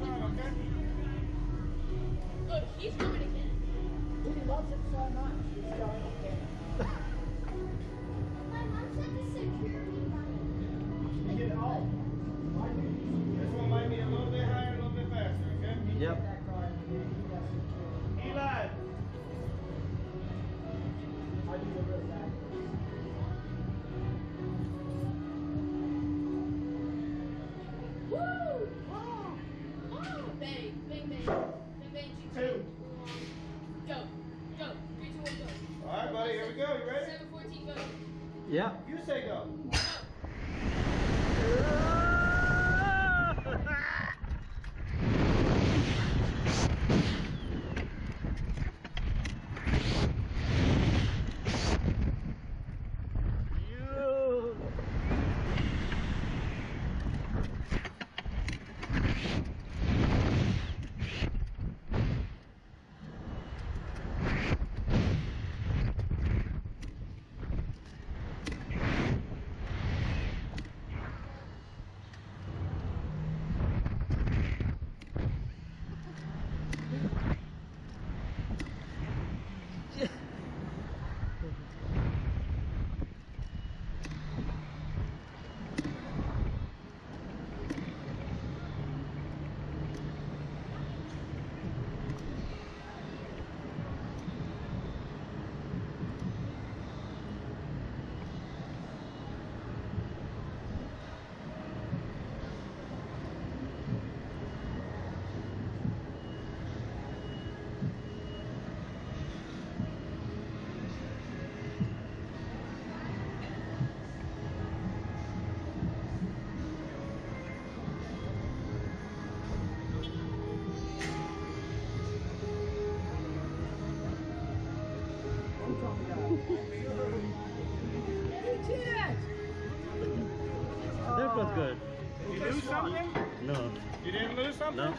time, okay? Oh, he's coming again. He loves it so much. He's going again. My mom said the security guard. Get old. Why do This one might be a little bit higher, a little bit faster, okay? Yep. Right, here we go. You ready? Seven, fourteen, go. Yep. You say go. That was good. You lose something? No. You didn't lose something? No.